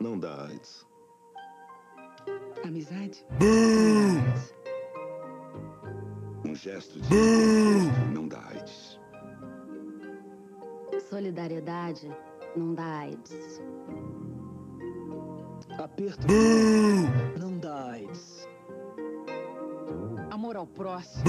Não dá AIDS. Amizade? Um gesto de não dá AIDS. Solidariedade não dá AIDS. Aperto não dá AIDS. Amor ao próximo.